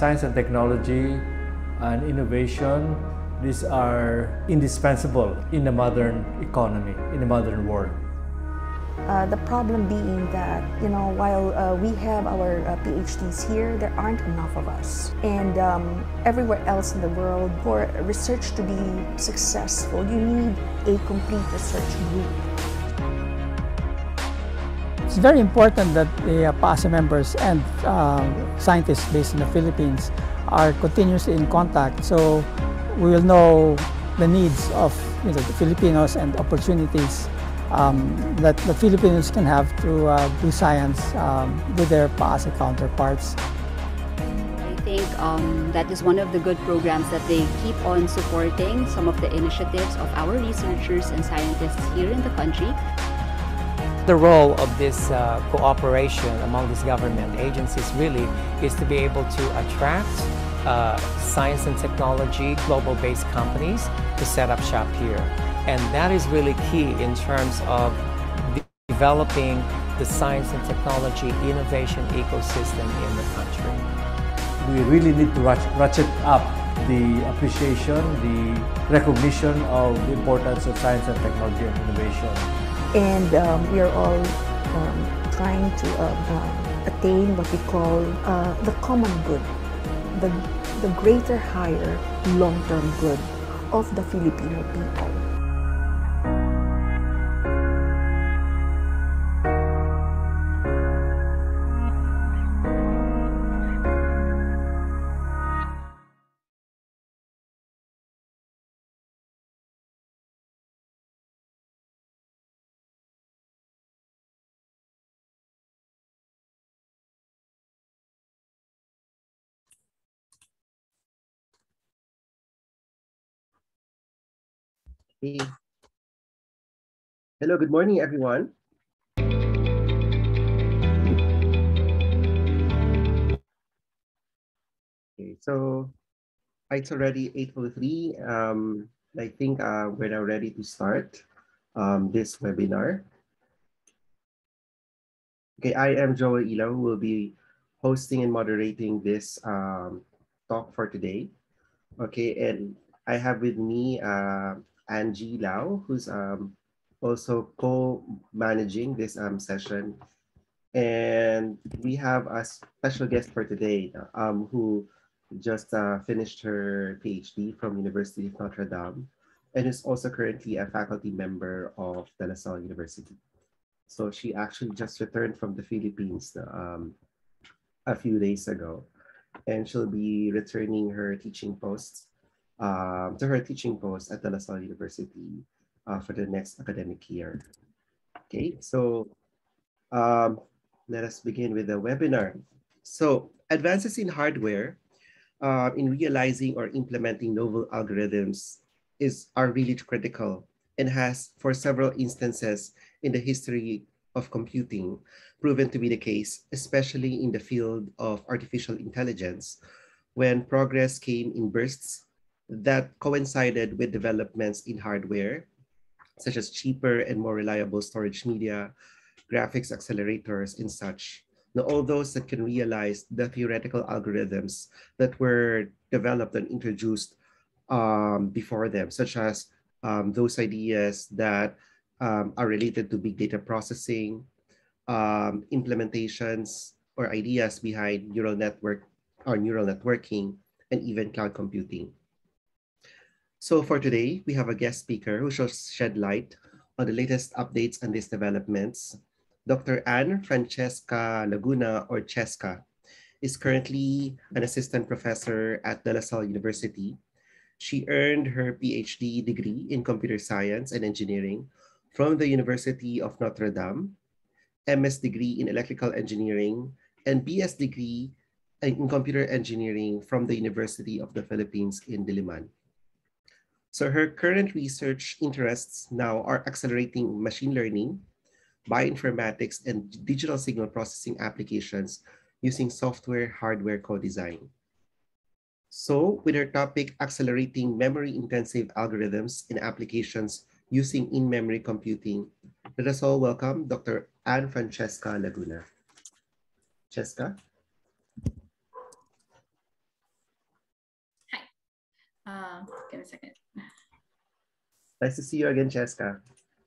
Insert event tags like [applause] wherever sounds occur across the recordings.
science and technology and innovation, these are indispensable in the modern economy, in the modern world. Uh, the problem being that, you know, while uh, we have our uh, PhDs here, there aren't enough of us. And um, everywhere else in the world, for research to be successful, you need a complete research group. It's very important that the uh, PAASE members and uh, scientists based in the Philippines are continuously in contact so we will know the needs of you know, the Filipinos and opportunities um, that the Filipinos can have to uh, do science um, with their PAASE counterparts. I think um, that is one of the good programs that they keep on supporting some of the initiatives of our researchers and scientists here in the country. The role of this uh, cooperation among these government agencies really is to be able to attract uh, science and technology global-based companies to set up shop here. And that is really key in terms of developing the science and technology innovation ecosystem in the country. We really need to ratchet up the appreciation, the recognition of the importance of science and technology and innovation. And um, we are all um, trying to um, uh, attain what we call uh, the common good, the, the greater, higher, long-term good of the Filipino people. Hello, good morning, everyone. Okay, so it's already 8.03. Um, I think uh, we're now ready to start um, this webinar. Okay, I am Joel Ilo, who will be hosting and moderating this um, talk for today. Okay, and I have with me uh, Angie Lau, who's um, also co-managing this um, session. And we have a special guest for today um, who just uh, finished her PhD from University of Notre Dame and is also currently a faculty member of De La Salle University. So she actually just returned from the Philippines um, a few days ago, and she'll be returning her teaching posts um, to her teaching post at De La Salle University uh, for the next academic year. Okay, so um, let us begin with the webinar. So advances in hardware uh, in realizing or implementing novel algorithms is are really critical and has for several instances in the history of computing proven to be the case, especially in the field of artificial intelligence, when progress came in bursts that coincided with developments in hardware, such as cheaper and more reliable storage media, graphics accelerators, and such. Now, all those that can realize the theoretical algorithms that were developed and introduced um, before them, such as um, those ideas that um, are related to big data processing, um, implementations or ideas behind neural network or neural networking, and even cloud computing. So for today, we have a guest speaker who shall shed light on the latest updates on these developments. Dr. Ann Franchesca Laguna, or Cheska, is currently an assistant professor at De La Salle University. She earned her PhD degree in computer science and engineering from the University of Notre Dame, MS degree in electrical engineering, and BS degree in computer engineering from the University of the Philippines in Diliman. So her current research interests now are accelerating machine learning, bioinformatics, and digital signal processing applications using software hardware co-design. So with our topic, accelerating memory-intensive algorithms and applications using in-memory computing, let us all welcome Dr. Ann Franchesca Laguna. Cheska. Uh, give me a second. Nice to see you again, Cheska.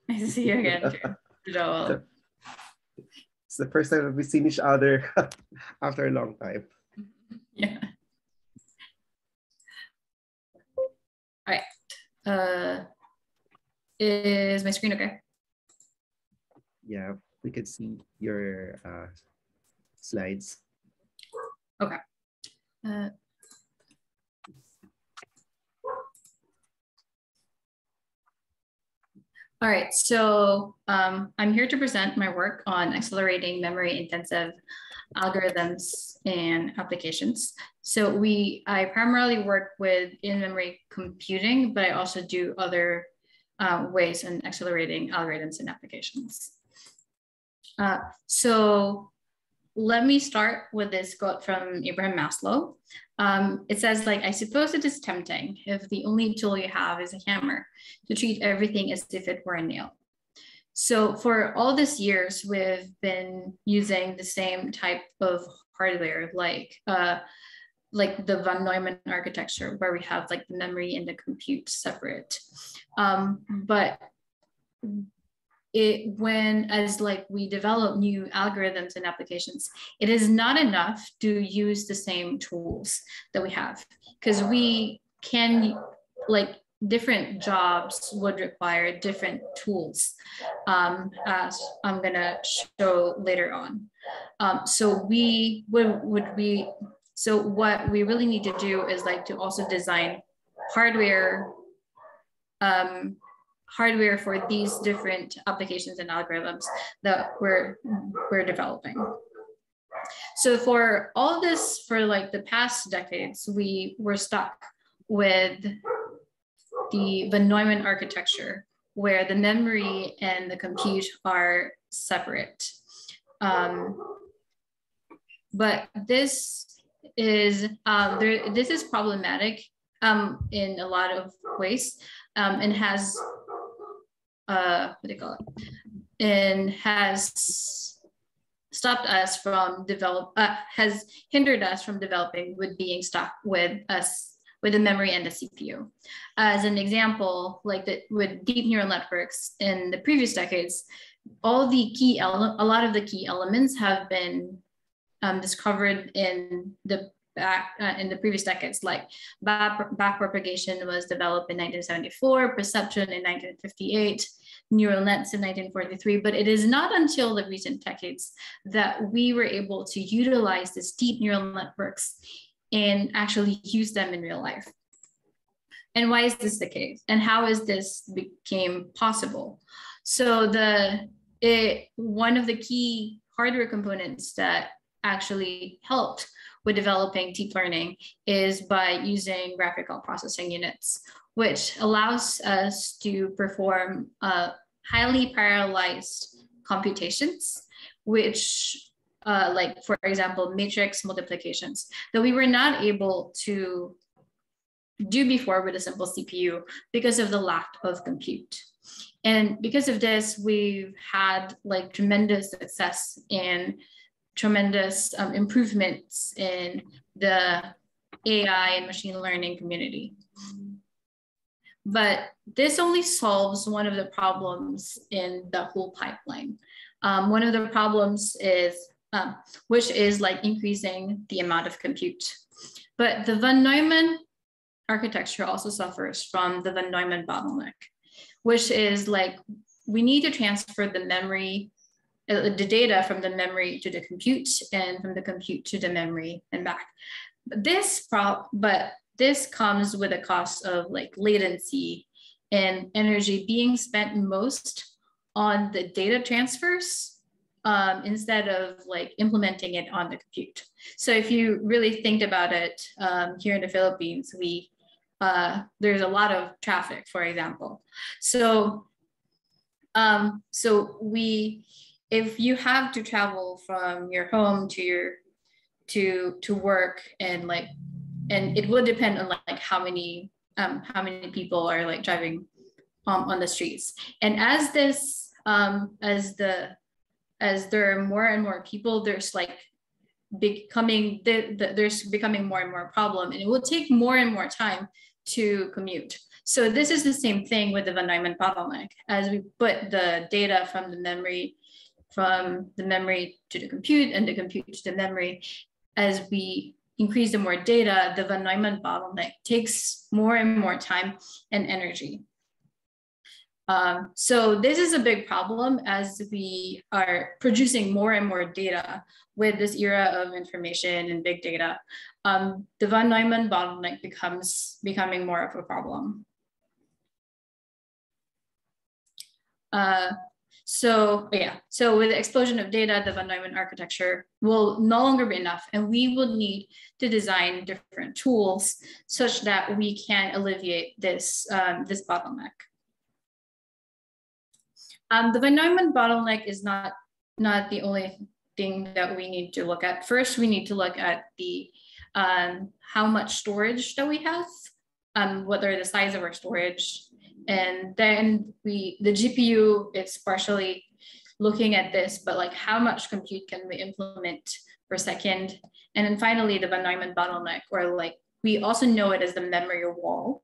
Nice to see you again, [laughs] Joel. It's the first time we've seen each other [laughs] after a long time. Yeah. All right. Uh, is my screen okay? Yeah, we can see your uh, slides. Okay. Uh, all right, so um, I'm here to present my work on accelerating memory intensive algorithms and applications. So we, I primarily work with in-memory computing, but I also do other uh, ways in accelerating algorithms and applications. Uh, so let me start with this quote from Abraham Maslow. Um, it says like, I suppose it is tempting if the only tool you have is a hammer to treat everything as if it were a nail. So for all these years, we've been using the same type of hardware, like uh, like the von Neumann architecture, where we have like the memory and the compute separate. Um, but it when as like we develop new algorithms and applications it is not enough to use the same tools that we have. Because we can like different jobs would require different tools um, as i'm going to show later on. Um, so we would would we so what we really need to do is like to also design hardware um, hardware for these different applications and algorithms that we're, we're developing. So for all this, for like the past decades, we were stuck with the von Neumann architecture, where the memory and the compute are separate. Um, but this is um, there, this is problematic um, in a lot of ways um, and has uh, what do you call it, and has stopped us from develop uh, has hindered us from developing with being stuck with us with the memory and the CPU. As an example, like that with deep neural networks in the previous decades, all the key ele- a lot of the key elements have been um, discovered in the back uh, in the previous decades, like back, back propagation was developed in 1974, perceptron in 1958, neural nets in 1943, but it is not until the recent decades that we were able to utilize these deep neural networks and actually use them in real life. And why is this the case? And how is this became possible? So the it, one of the key hardware components that actually helped with developing deep learning is by using graphical processing units, which allows us to perform uh, highly parallelized computations, which uh, like for example, matrix multiplications that we were not able to do before with a simple CPU because of the lack of compute. And because of this, we've had like tremendous success in tremendous um, improvements in the AI and machine learning community. But this only solves one of the problems in the whole pipeline. Um, one of the problems is, um, which is like increasing the amount of compute. But the von Neumann architecture also suffers from the von Neumann bottleneck, which is like we need to transfer the memory uh, the data from the memory to the compute and from the compute to the memory and back. This pro but this comes with a cost of like latency and energy being spent most on the data transfers um, instead of like implementing it on the compute. So if you really think about it, um, here in the Philippines, we uh, there's a lot of traffic, for example. So um, so we if you have to travel from your home to your to to work and like and it will depend on like how many um how many people are like driving um, on the streets and as this um as the as there are more and more people there's like becoming the, the, there's becoming more and more problem and it will take more and more time to commute. So this is the same thing with the Von Neumann bottleneck. As we put the data from the memory, from the memory to the compute and the compute to the memory, as we increase the more data, the Von Neumann bottleneck takes more and more time and energy. Um, so this is a big problem as we are producing more and more data with this era of information and big data. Um, the von Neumann bottleneck becomes becoming more of a problem. Uh, so yeah, so with the explosion of data, the von Neumann architecture will no longer be enough and we will need to design different tools such that we can alleviate this, um, this bottleneck. Um, the Von Neumann bottleneck is not, not the only thing that we need to look at. First, we need to look at the um, how much storage that we have, um, are the size of our storage, and then we the GPU it's partially looking at this, but like how much compute can we implement per second, and then finally the Von Neumann bottleneck, or like we also know it as the memory wall,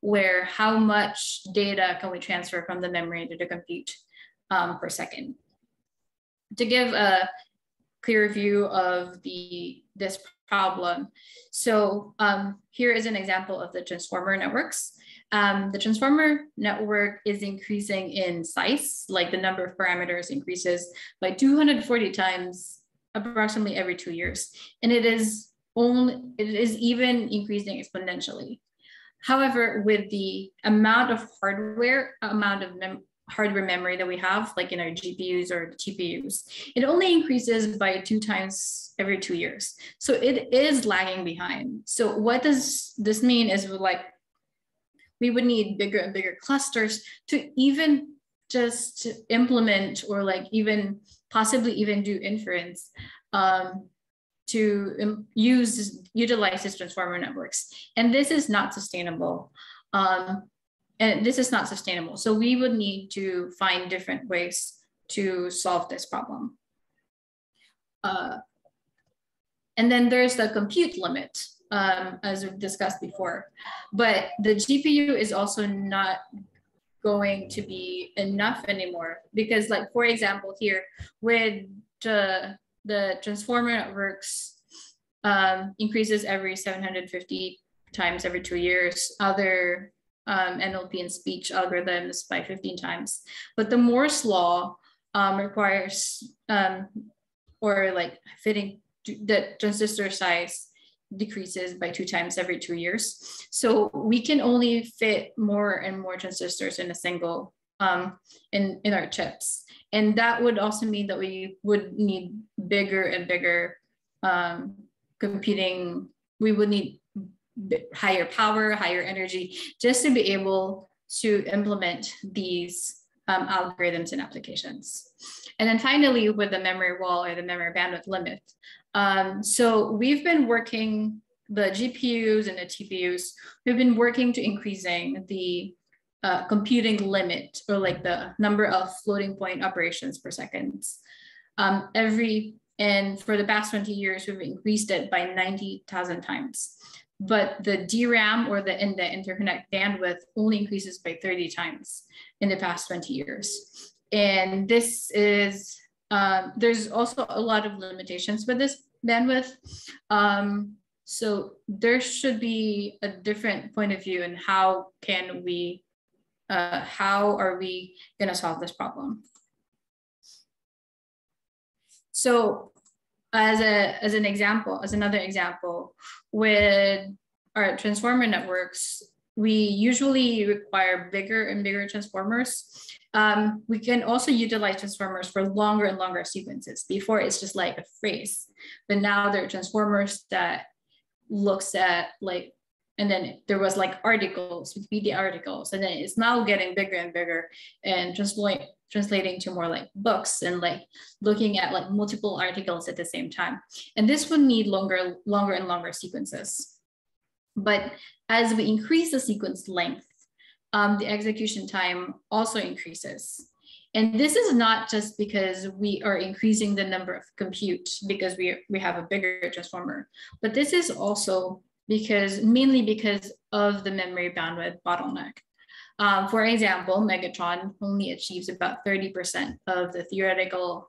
where how much data can we transfer from the memory to the compute um, per second. To give a clear view of the this problem, so um, here is an example of the transformer networks. Um, the transformer network is increasing in size, like the number of parameters increases by 240 times approximately every two years. And it is only, it is even increasing exponentially. However, with the amount of hardware, amount of mem hardware memory that we have, like in our GPUs or TPUs, it only increases by two times every two years. So it is lagging behind. So what does this mean is like, we would need bigger and bigger clusters to even just implement or like even possibly even do inference um, to use utilize these transformer networks. And this is not sustainable. Um, and this is not sustainable. So we would need to find different ways to solve this problem. Uh, and then there's the compute limit, um, as we've discussed before. But the GPU is also not going to be enough anymore because like, for example, here with the the transformer networks um, increases every 750 times every two years. Other um, NLP and speech algorithms by 15 times. But the Moore's law um, requires um, or like fitting the transistor size decreases by two times every two years. So we can only fit more and more transistors in a single um, in, in our chips. And that would also mean that we would need bigger and bigger um, computing, we would need higher power, higher energy, just to be able to implement these um, algorithms and applications. And then finally, with the memory wall or the memory bandwidth limit. Um, so we've been working, the GPUs and the TPUs, we've been working to increasing the uh, computing limit or like the number of floating point operations per second. Um, every, and for the past 20 years, we've increased it by 90,000 times. But the DRAM or the, in the interconnect bandwidth only increases by 30 times in the past 20 years. And this is, um, there's also a lot of limitations with this bandwidth. Um, so there should be a different point of view and how can we uh, how are we going to solve this problem? So as, a, as an example, as another example, with our transformer networks, we usually require bigger and bigger transformers. Um, we can also utilize transformers for longer and longer sequences. Before it's just like a phrase, but now there are transformers that looks at like and then there was like articles wikipedia articles and then it's now getting bigger and bigger and translate translating to more like books and like looking at like multiple articles at the same time and this would need longer longer and longer sequences but as we increase the sequence length um, the execution time also increases and this is not just because we are increasing the number of compute because we, we have a bigger transformer, but this is also because mainly because of the memory bandwidth bottleneck. Um, for example, Megatron only achieves about 30% of the theoretical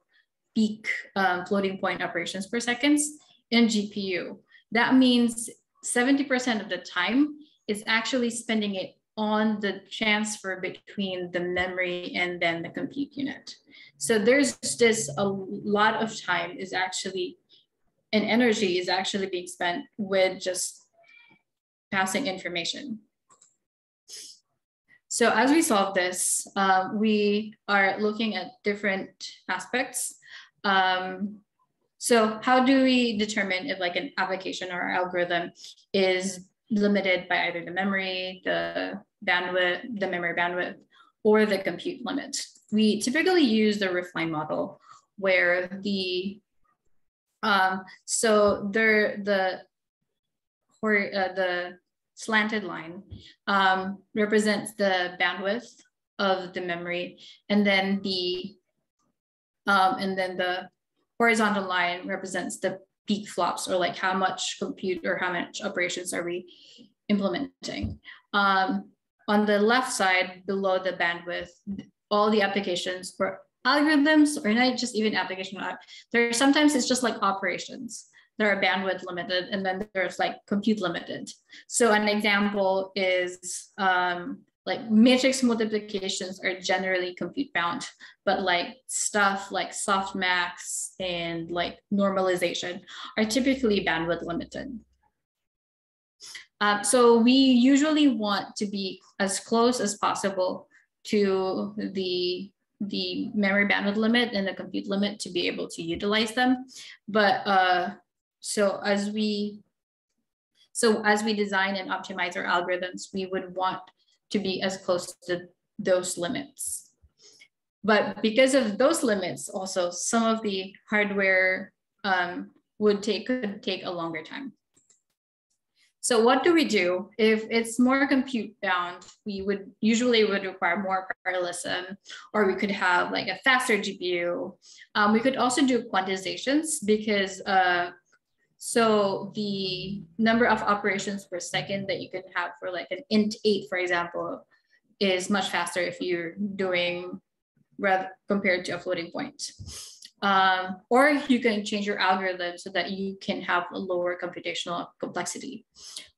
peak um, floating point operations per seconds in GPU. That means 70% of the time is actually spending it on the transfer between the memory and then the compute unit. So there's just a lot of time is actually and energy is actually being spent with just passing information. So as we solve this, uh, we are looking at different aspects. Um, so how do we determine if like an application or algorithm is limited by either the memory, the bandwidth, the memory bandwidth, or the compute limit? We typically use the Roofline model where the um, so there the uh, the slanted line um, represents the bandwidth of the memory, and then the um, and then the horizontal line represents the peak flops or like how much compute or how much operations are we implementing. Um, on the left side below the bandwidth, all the applications for algorithms or not just even application there sometimes it's just like operations that are bandwidth limited and then there's like compute limited so an example is um, like matrix multiplications are generally compute bound but like stuff like softmax and like normalization are typically bandwidth limited um, so we usually want to be as close as possible to the the memory bandwidth limit and the compute limit to be able to utilize them. But uh, so as we so as we design and optimize our algorithms, we would want to be as close to those limits. But because of those limits, also some of the hardware um, would take could take a longer time. So what do we do? If it's more compute bound, we would usually would require more parallelism, or we could have like a faster GPU. Um, we could also do quantizations because uh, so the number of operations per second that you can have for like an int eight, for example, is much faster if you're doing rather compared to a floating point. Um, or you can change your algorithm so that you can have a lower computational complexity.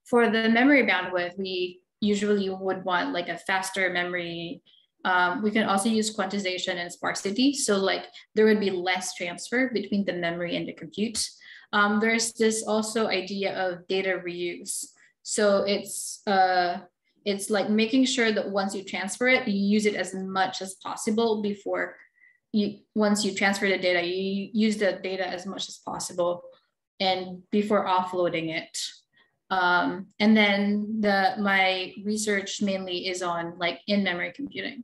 For the memory bandwidth, we usually would want like a faster memory. Um, we can also use quantization and sparsity. So like there would be less transfer between the memory and the compute. Um, there's this also idea of data reuse. So it's uh, it's like making sure that once you transfer it, you use it as much as possible before you once you transfer the data, you use the data as much as possible and before offloading it. Um, and then the my research mainly is on like in-memory computing.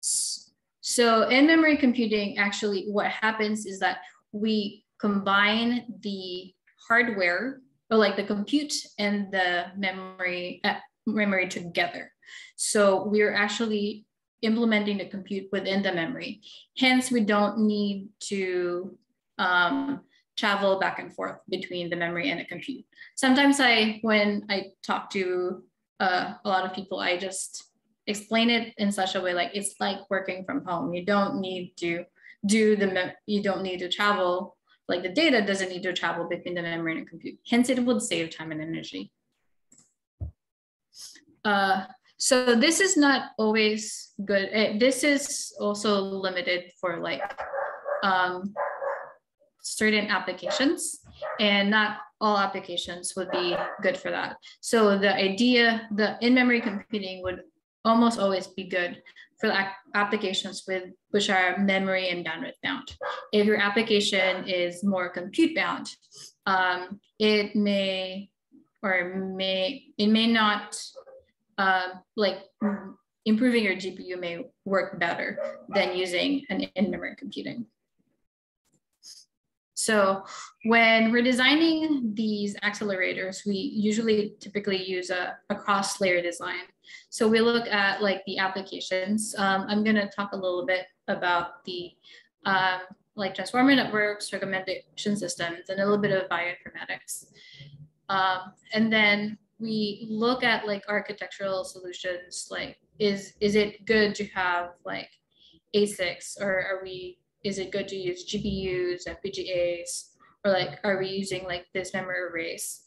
So in-memory computing, actually what happens is that we combine the hardware or like the compute and the memory uh, memory together. So we're actually implementing the compute within the memory. Hence, we don't need to um, travel back and forth between the memory and the compute. Sometimes I, when I talk to uh, a lot of people, I just explain it in such a way like it's like working from home. You don't need to do the, you don't need to travel, like the data doesn't need to travel between the memory and compute. Hence, it would save time and energy. Uh, so this is not always good. Eh, this is also limited for like um, certain applications and not all applications would be good for that. So the idea, the in-memory computing would almost always be good for applications with which are memory and bandwidth bound. If your application is more compute bound, um, it may or may it may not uh, like improving your GPU may work better than using an in-memory computing. So when we're designing these accelerators, we usually typically use a, a cross layer design. So we look at like the applications. Um, I'm gonna talk a little bit about the um, like transformer networks, recommendation systems, and a little bit of bioinformatics. Um, and then we look at like architectural solutions, like is is it good to have like ASICs or are we is it good to use GPUs, FPGAs, or like are we using like this memory arrays?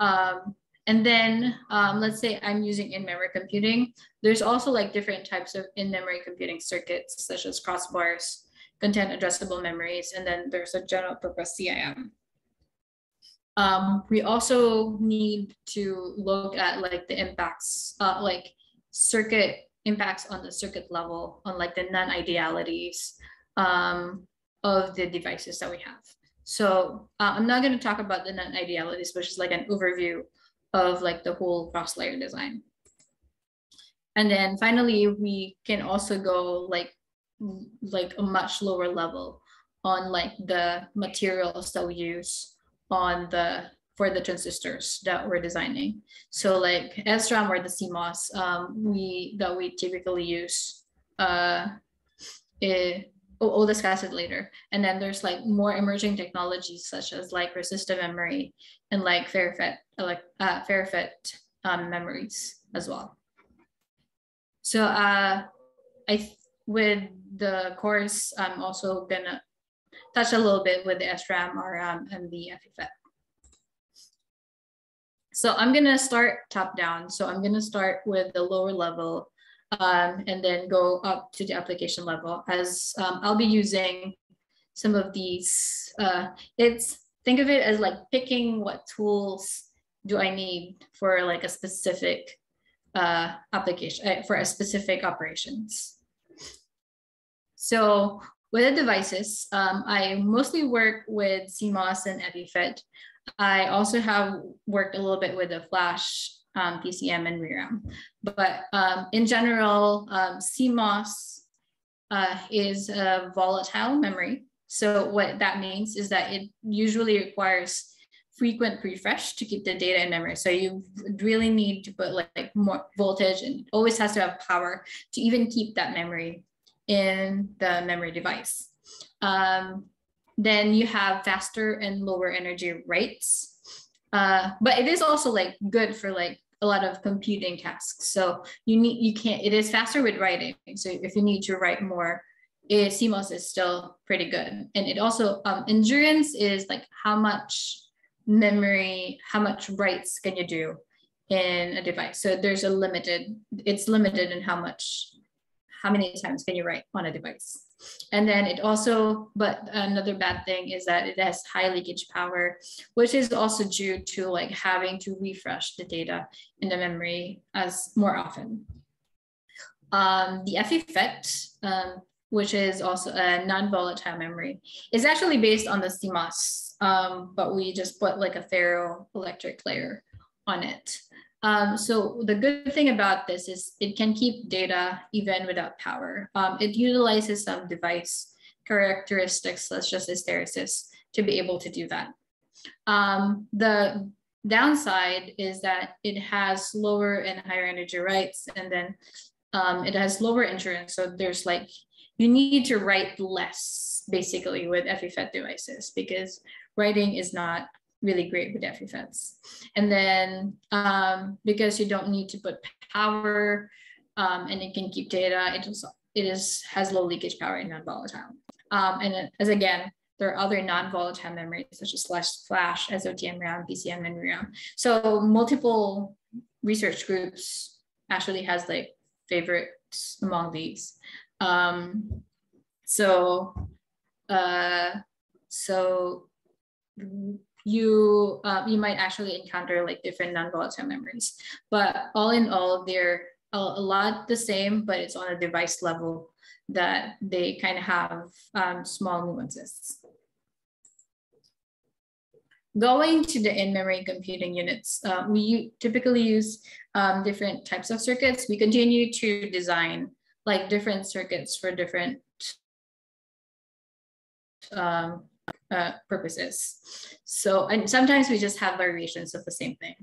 Um, and then um, let's say I'm using in-memory computing. There's also like different types of in-memory computing circuits, such as crossbars, content addressable memories, and then there's a general purpose CIM. Um, we also need to look at like the impacts, uh, like circuit impacts on the circuit level, on like the non-idealities um, of the devices that we have. So uh, I'm not going to talk about the non-idealities, which is like an overview of like the whole cross layer design. And then finally, we can also go like like a much lower level on like the materials that we use on the for the transistors that we're designing. So like SRAM or the CMOS, um, we that we typically use. Uh, it, we'll, we'll discuss it later. And then there's like more emerging technologies such as like resistive memory and like FeFET, like uh, FeFET um, memories as well. So uh, I with the course, I'm also gonna touch a little bit with the SRAM, RAM, and the FFET. So I'm gonna start top down. So I'm gonna start with the lower level um, and then go up to the application level as um, I'll be using some of these. Uh, it's think of it as like picking what tools do I need for like a specific uh, application uh, for a specific operations. So with the devices, um, I mostly work with CMOS and FFET. I also have worked a little bit with the flash um, PCM and ReRAM. But um, in general, um, CMOS uh, is a volatile memory. So what that means is that it usually requires frequent refresh to keep the data in memory. So you really need to put like, like more voltage and always has to have power to even keep that memory in the memory device. Um, then you have faster and lower energy writes. Uh, but it is also like good for like a lot of computing tasks. So you need you can't it is faster with writing. So if you need to write more, it, CMOS is still pretty good. And it also um, endurance is like how much memory, how much writes can you do in a device. So there's a limited, it's limited in how much, how many times can you write on a device. And then it also, but another bad thing is that it has high leakage power, which is also due to like having to refresh the data in the memory as more often. Um, the FFET, um, which is also a non-volatile memory, is actually based on the CMOS, um, but we just put like a ferroelectric layer on it. Um, so the good thing about this is it can keep data even without power. Um, it utilizes some device characteristics such as hysteresis to be able to do that. Um, the downside is that it has lower and higher energy writes and then um, it has lower endurance. So there's like, you need to write less basically with FFET devices because writing is not really great with FFETs. And then um, because you don't need to put power um, and it can keep data, it just it is has low leakage power and non-volatile. Um, and as again, there are other non-volatile memories such as flash, flash, SOT-MRAM, PCM, and RAM. So multiple research groups actually has like favorites among these. Um, so, uh, so you uh, you might actually encounter like different non-volatile memories. But all in all, they're a, a lot the same, but it's on a device level that they kind of have um, small nuances. Going to the in-memory computing units, uh, we typically use um, different types of circuits. We continue to design like different circuits for different um, uh, purposes. So, and sometimes we just have variations of the same thing.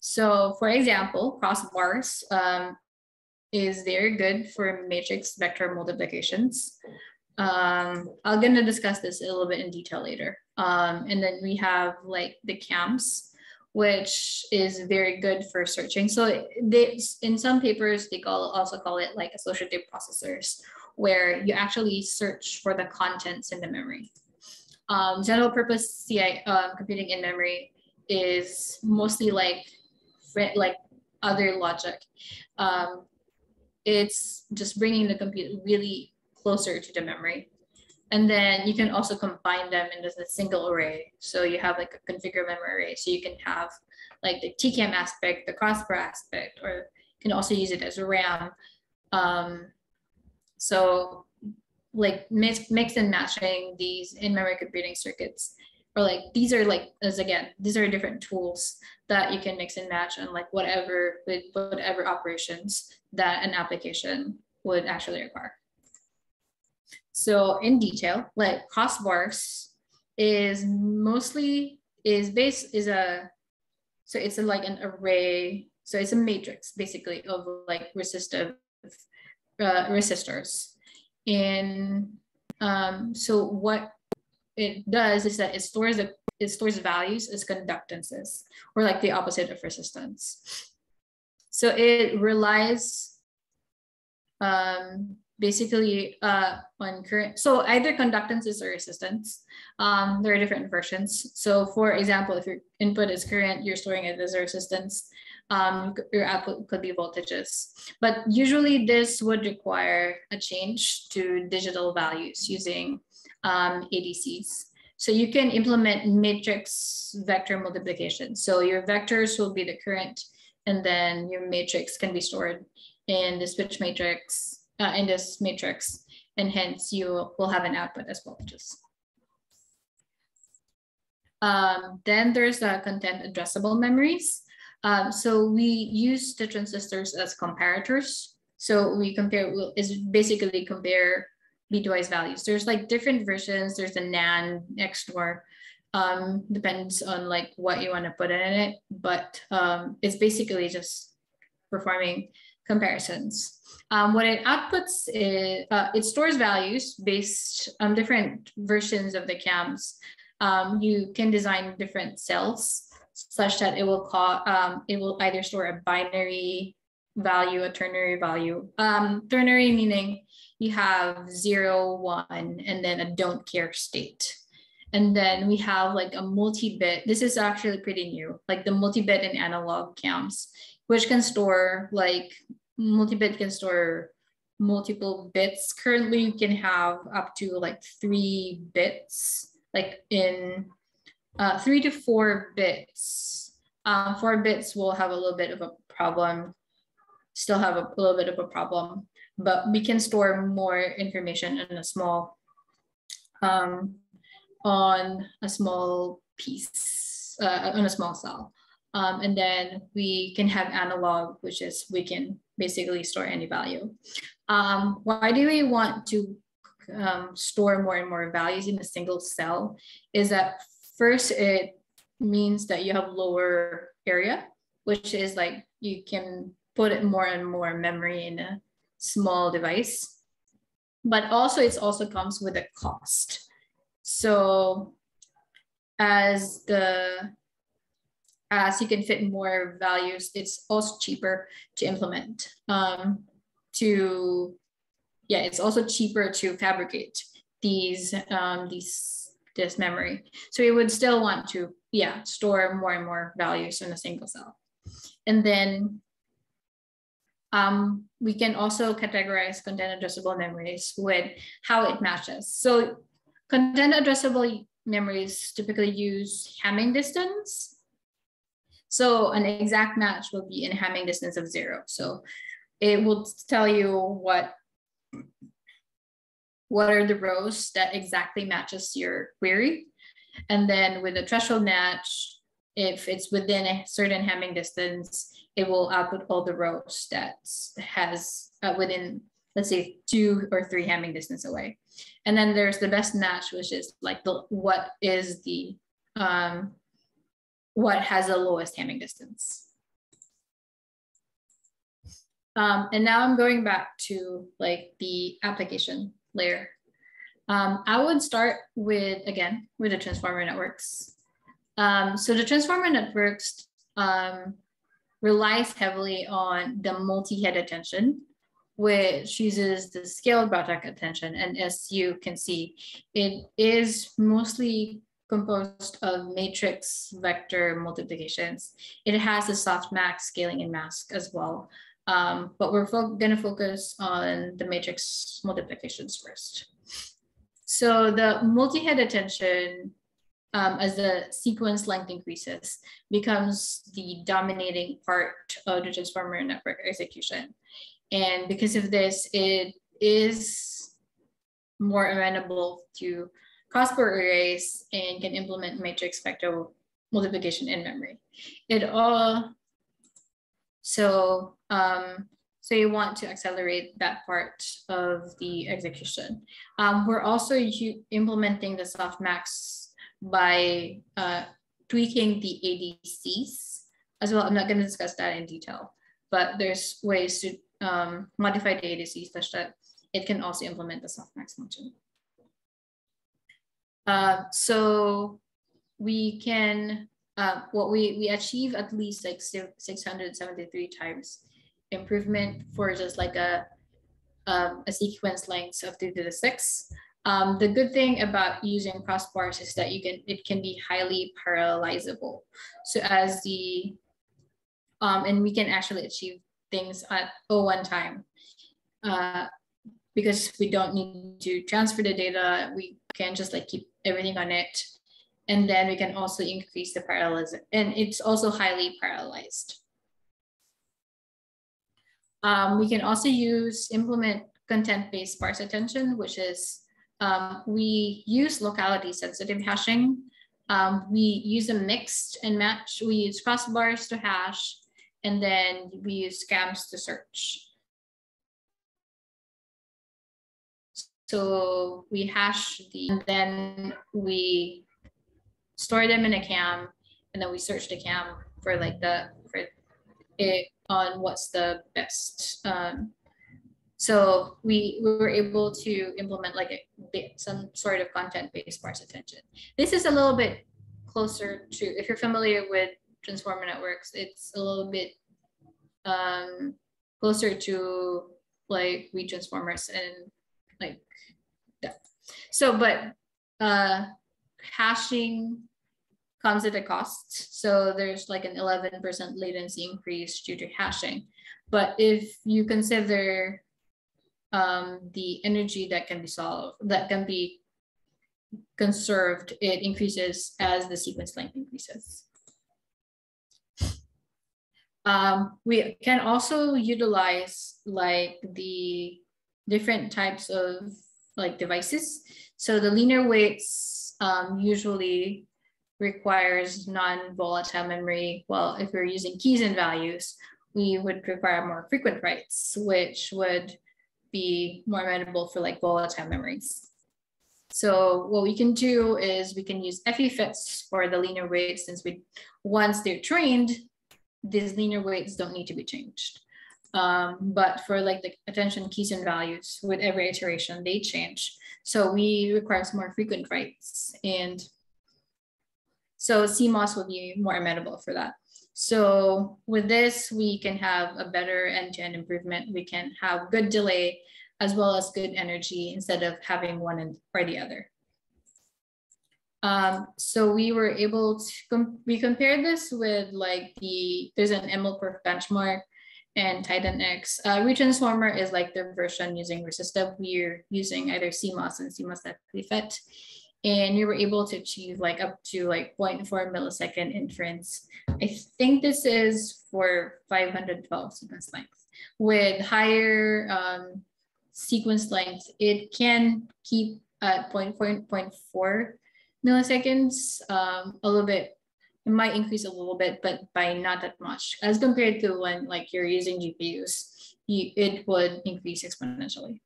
So for example, crossbars um, is very good for matrix vector multiplications. Um, I'm gonna discuss this a little bit in detail later. Um, and then we have like the CAMs, which is very good for searching. So they, in some papers, they call also call it like associative processors, where you actually search for the contents in the memory. Um, general purpose CI uh, computing in memory is mostly like like other logic. Um, it's just bringing the computer really closer to the memory. And then you can also combine them into a single array. So you have like a configure memory array. So you can have like the TCAM aspect, the crossbar aspect, or you can also use it as RAM. Um, so like mix, mix and matching these in-memory computing circuits. Or like these are like as again these are different tools that you can mix and match and like whatever with whatever operations that an application would actually require. So in detail like crossbars is mostly is base is a so it's a, like an array so it's a matrix basically of like resistive uh, resistors and um, so what it does is that it stores the it stores values as conductances or like the opposite of resistance. So it relies um, basically uh, on current, so either conductances or resistance. Um, there are different versions. So for example, if your input is current, you're storing it as a resistance. Um, your output could be voltages. But usually this would require a change to digital values using um, ADCs. So you can implement matrix vector multiplication. So your vectors will be the current, and then your matrix can be stored in the switch matrix, uh, in this matrix, and hence you will have an output as voltages. Um, then there's the content addressable memories. Um, so we use the transistors as comparators. So we compare, is basically compare bitwise values. There's like different versions. There's a NAND XNOR. Um, depends on like what you want to put in it, but um, it's basically just performing comparisons. Um, what it outputs is uh, it stores values based on different versions of the CAMs. Um, you can design different cells such that it will call um, it will either store a binary value, a ternary value. Um, ternary meaning you have zero, one, and then a don't care state. And then we have like a multi-bit. This is actually pretty new, like the multi-bit and analog CAMs, which can store like multi-bit can store multiple bits. Currently, you can have up to like three bits, like in uh, three to four bits. Um, four bits will have a little bit of a problem, still have a little bit of a problem but we can store more information in a small um, on a small piece uh, on a small cell um, and then we can have analog which is we can basically store any value um, why do we want to um, store more and more values in a single cell is that first it means that you have lower area which is like you can put it more and more memory in a small device, but also it also comes with a cost. So as the as you can fit more values, it's also cheaper to implement. Um, to yeah, it's also cheaper to fabricate these um, these this memory. So we would still want to yeah store more and more values in a single cell, and then um, we can also categorize content addressable memories with how it matches. So content addressable memories typically use Hamming distance. So an exact match will be in Hamming distance of zero. So it will tell you what what are the rows that exactly matches your query. And then with a threshold match, if it's within a certain Hamming distance, it will output all the rows that has uh, within, let's say, two or three Hamming distance away. And then there's the best match, which is like the what is the um, what has the lowest Hamming distance. Um, and now I'm going back to like the application layer. Um, I would start with, again, with the transformer networks. Um, so the transformer networks um, relies heavily on the multi-head attention, which uses the scaled dot-product attention. And as you can see, it is mostly composed of matrix vector multiplications. It has a softmax scaling and mask as well. Um, but we're going to focus on the matrix multiplications first. So the multi-head attention um, as the sequence length increases becomes the dominating part of the transformer network execution. And because of this, it is more amenable to crossbar arrays and can implement matrix vector multiplication in memory. It all, so, um, so you want to accelerate that part of the execution. Um, we're also implementing the softmax by uh, tweaking the ADCs as well. I'm not going to discuss that in detail, but there's ways to um, modify the ADCs such that it can also implement the softmax function. Uh, so we can, uh, what we, we achieve at least like 673 times improvement for just like a, um, a sequence length of three to the six. Um, the good thing about using crossbars is that you can it can be highly parallelizable. So as the um, and we can actually achieve things at O1 time uh, because we don't need to transfer the data. We can just like keep everything on it. And then we can also increase the parallelism and it's also highly parallelized. Um, we can also use implement content-based sparse attention, which is um, we use locality sensitive hashing. Um, we use a mixed and match. We use crossbars to hash, and then we use scams to search. So we hash the, and then we store them in a cam, and then we search the cam for like the for it on what's the best um, so we, we were able to implement like a, some sort of content-based sparse attention. This is a little bit closer to, if you're familiar with transformer networks, it's a little bit um, closer to like we transformers and like that. So, but uh, hashing comes at a cost. So there's like an 11% latency increase due to hashing. But if you consider um, the energy that can be solved, that can be conserved, it increases as the sequence length increases. Um, we can also utilize like the different types of like devices. So the linear weights um, usually requires non-volatile memory. Well, if we're using keys and values, we would require more frequent writes, which would be more amenable for like volatile memories. So what we can do is we can use FeFETs for the linear weights since we, once they're trained, these linear weights don't need to be changed. Um, but for like the attention keys and values with every iteration, they change. So we require more frequent writes and so CMOS will be more amenable for that. So with this, we can have a better end-to-end improvement. We can have good delay as well as good energy instead of having one or the other. Um, so we were able to, com we compared this with like the, there's an MLPerf benchmark and Titan X. Uh, Retransformer is like the version using resistive. We're using either CMOS and CMOS FeFET and we were able to achieve like up to like 0.4 millisecond inference. I think this is for 512 sequence length. With higher um, sequence length, it can keep at 0.4, 0.4 milliseconds, um, a little bit, it might increase a little bit, but by not that much. As compared to when like you're using GPUs, you, it would increase exponentially.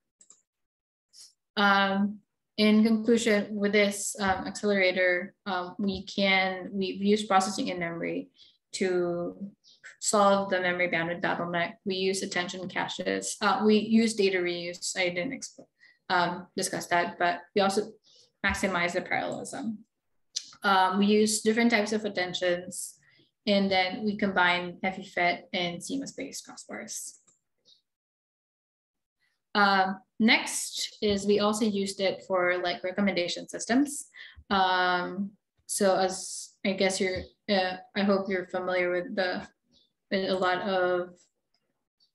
Um, in conclusion, with this um, accelerator, um, we can, we've used processing in memory to solve the memory bandwidth bottleneck. We use attention caches. Uh, we use data reuse. I didn't um, discuss that, but we also maximize the parallelism. um, we use different types of attentions, and then we combine heavy FeFET and CMOS-based crossbars. Um, next is we also used it for like recommendation systems. Um, so as I guess you're, uh, I hope you're familiar with the with a lot of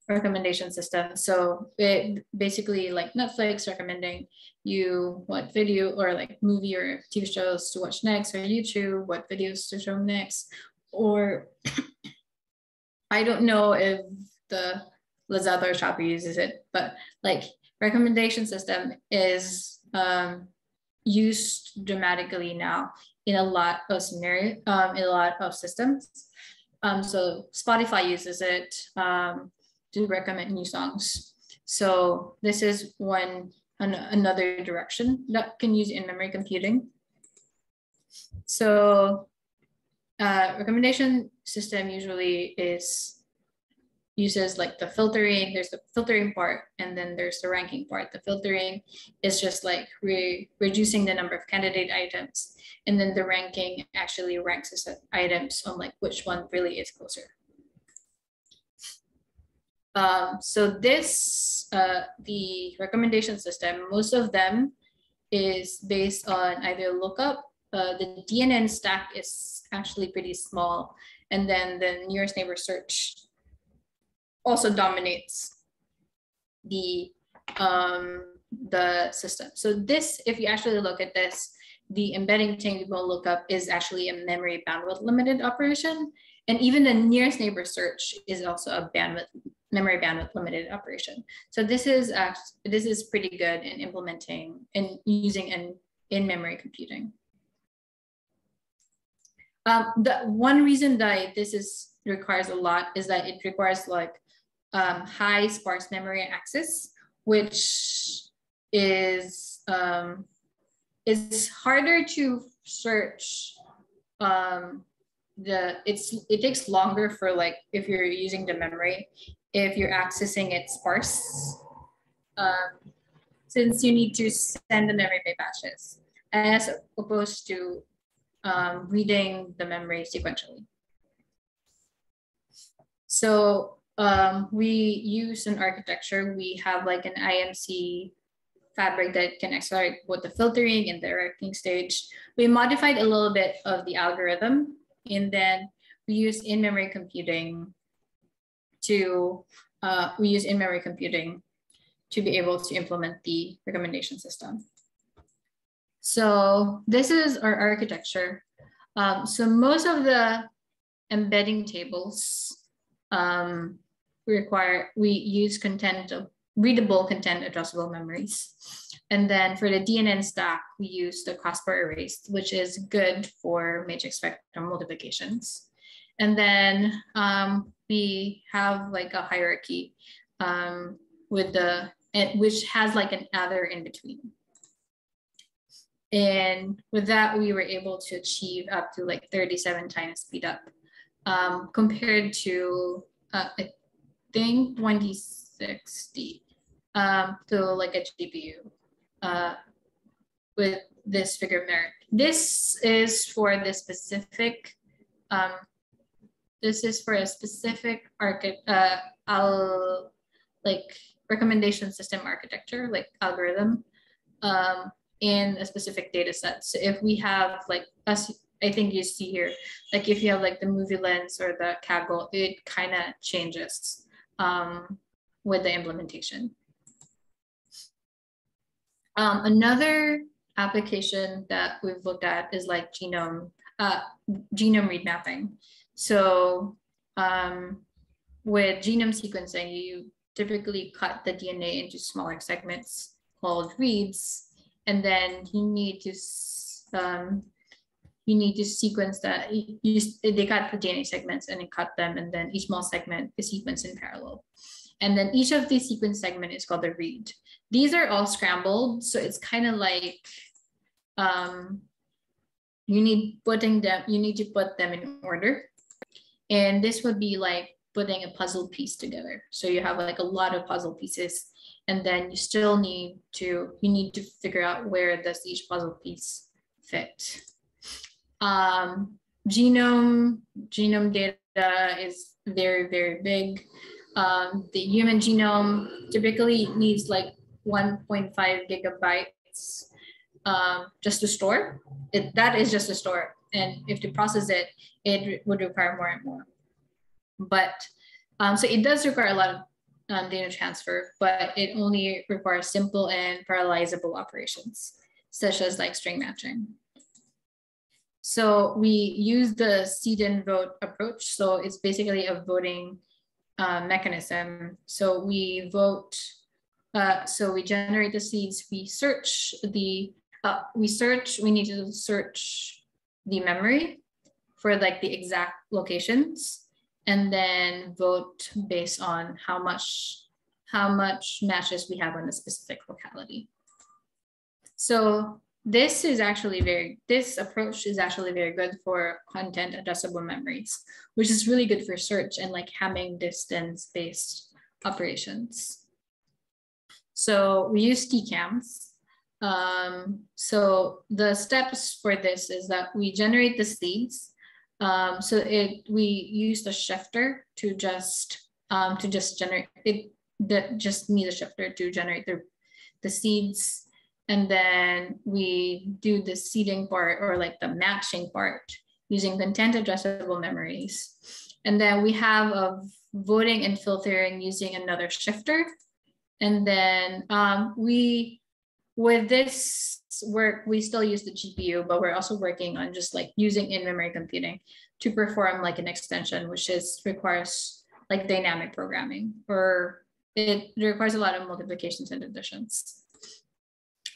recommendation systems. So it basically like Netflix recommending you what video or like movie or TV shows to watch next, or YouTube what videos to show next, or [coughs] I don't know if the Lazada or Shopee uses it, but like recommendation system is um, used dramatically now in a lot of scenario, um, in a lot of systems. Um, so Spotify uses it um, to recommend new songs. So this is one an, another direction that can use in-memory computing. So uh, recommendation system usually is uses like the filtering, there's the filtering part, and then there's the ranking part. The filtering is just like re reducing the number of candidate items. And then the ranking actually ranks the items on like which one really is closer. Um, so this, uh, the recommendation system, most of them is based on either lookup, uh, the DNN stack is actually pretty small, and then the nearest neighbor search also dominates the um, the system. So this, if you actually look at this, the embedding table lookup is actually a memory bandwidth limited operation. And even the nearest neighbor search is also a bandwidth memory bandwidth limited operation. So this is uh, this is pretty good in implementing and using in in-memory computing. Um, the one reason that this is requires a lot is that it requires like um, high sparse memory access, which is um, is harder to search. Um, the it's it takes longer for like if you're using the memory, if you're accessing it sparse, um, since you need to send the memory by batches, as opposed to um, reading the memory sequentially. So um, we use an architecture. We have like an IMC fabric that can accelerate both the filtering and the ranking stage. We modified a little bit of the algorithm and then we use in-memory computing to, uh, we use in-memory computing to be able to implement the recommendation system. So this is our architecture. Um, so most of the embedding tables um, we require, we use content, of readable content addressable memories. And then for the DNN stack, we use the crossbar arrays, which is good for matrix spectrum multiplications. And then um, we have like a hierarchy um, with the, which has like an other in between. And with that, we were able to achieve up to like 37 times speed up um, compared to, uh, think 2060 um, to like a GPU uh, with this figure merit. This is for the specific, um, this is for a specific archi uh, I'll, like recommendation system architecture, like algorithm um, in a specific data set. So if we have like us, I think you see here, like if you have like the MovieLens or the Kaggle, it kind of changes um, with the implementation. Um, another application that we've looked at is like genome, uh, genome read mapping. So um, with genome sequencing, you typically cut the DNA into smaller segments called reads, and then you need to um, you need to sequence that. You, they cut the DNA segments and then cut them, and then each small segment is sequenced in parallel. And then each of these sequence segment is called a read. These are all scrambled, so it's kind of like um, you need putting them. You need to put them in order, and this would be like putting a puzzle piece together. So you have like a lot of puzzle pieces, and then you still need to you need to figure out where does each puzzle piece fit. Um, genome genome data is very very big. Um, the human genome typically needs like 1.5 gigabytes um, just to store. It, that is just to store. And if to process it, it would require more and more. But um, so it does require a lot of um, data transfer, but it only requires simple and parallelizable operations, such as like string matching. So we use the seed and vote approach. So it's basically a voting uh, mechanism. So we vote, uh, so we generate the seeds, we search the, uh, we search, we need to search the memory for like the exact locations and then vote based on how much how much matches we have on a specific locality. So this is actually very, this approach is actually very good for content addressable memories, which is really good for search and like having distance based operations. So we use TCAMs. Um, so the steps for this is that we generate the seeds um, so it we use the shifter to just um, to just generate it that just need a shifter to generate the, the seeds and then we do the seeding part or like the matching part using content addressable memories and then we have a voting and filtering using another shifter and then um, we with this work, we still use the GPU, but we're also working on just like using in-memory computing to perform like an extension, which is requires like dynamic programming, or it requires a lot of multiplications and additions.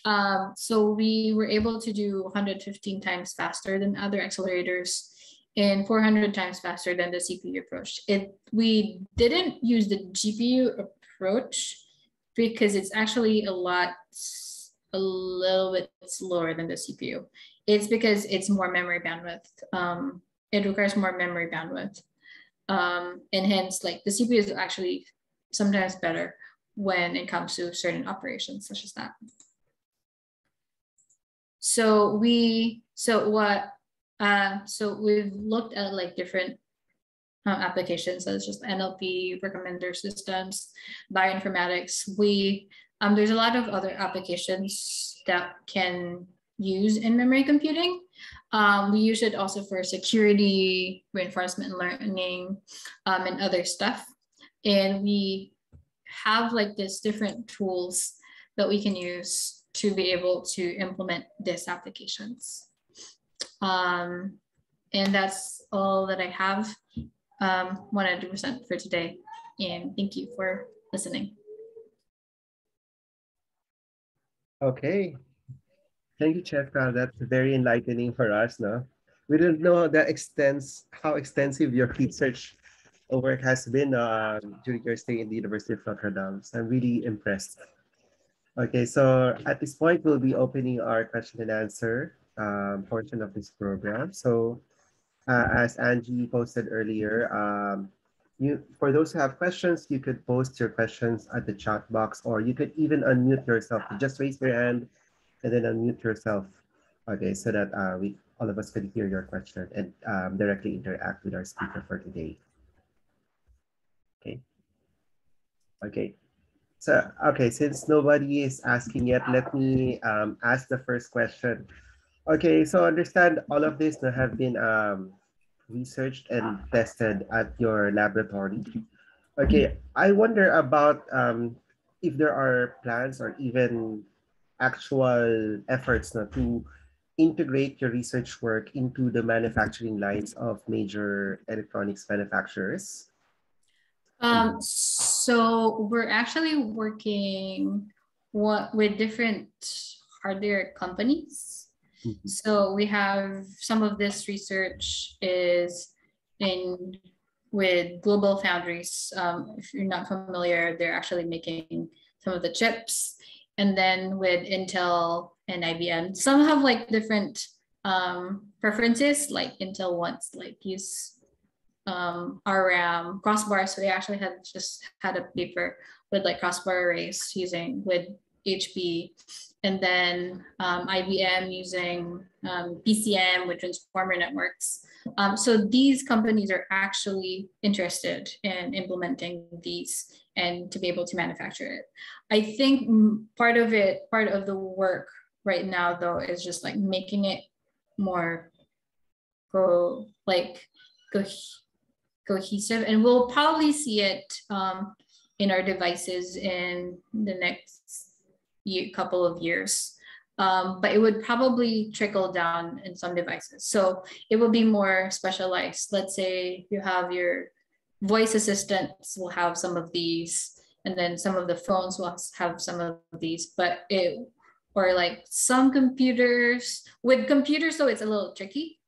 Um, so we were able to do 115 times faster than other accelerators and 400 times faster than the CPU approach. It we didn't use the GPU approach because it's actually a lot a little bit slower than the CPU. It's because it's more memory bandwidth. Um, it requires more memory bandwidth. Um, and hence, like the CPU is actually sometimes better when it comes to certain operations such as that. So we, so what, uh, so we've looked at like different um, applications such as NLP, recommender systems, bioinformatics. We um, there's a lot of other applications that can use in-memory computing. Um, we use it also for security, reinforcement learning, um, and other stuff. And we have like this different tools that we can use to be able to implement these applications. Um, and that's all that I have um, 100% for today. And thank you for listening. Okay. Thank you, Cheska. That's very enlightening for us. No? We didn't know that extends how extensive your research work has been uh, during your stay in the University of Notre Dame. So I'm really impressed. Okay, so at this point, we'll be opening our question and answer um, portion of this program. So uh, as Angie posted earlier, um, you, for those who have questions, you could post your questions at the chat box, or you could even unmute yourself. Just raise your hand and then unmute yourself. Okay, so that uh, we all of us could hear your question and um, directly interact with our speaker for today. Okay. Okay. So, okay, since nobody is asking yet, let me um, ask the first question. Okay, so understand all of this have been um, researched and tested at your laboratory. Okay, I wonder about um, if there are plans or even actual efforts na, to integrate your research work into the manufacturing lines of major electronics manufacturers? Um, so we're actually working what, with different hardware companies Mm-hmm. So we have some of this research is in with Global Foundries. Um, if you're not familiar, they're actually making some of the chips. And then with Intel and IBM, some have like different um, preferences. Like Intel wants like use um, RRAM crossbar. So they actually had just had a paper with like crossbar arrays using with HP, and then um, IBM using um, PCM with transformer networks. Um, so these companies are actually interested in implementing these and to be able to manufacture it. I think part of it, part of the work right now though, is just like making it more go like go cohesive and we'll probably see it um, in our devices in the next year, couple of years. Um, but it would probably trickle down in some devices. So it will be more specialized. Let's say you have your voice assistants will have some of these and then some of the phones will have some of these but it or like some computers with computers so it's a little tricky.